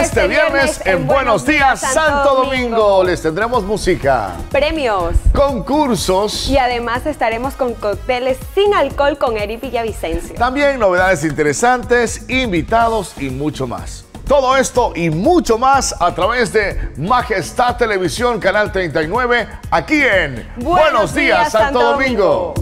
Este, este, viernes en Buenos Días Santo Domingo les tendremos música, premios, concursos y además estaremos con cócteles sin alcohol con Eri Villavicencio. También novedades interesantes, invitados y mucho más. Todo esto y mucho más a través de Majestad Televisión, Canal 39, aquí en Buenos, Días, Santo, Domingo.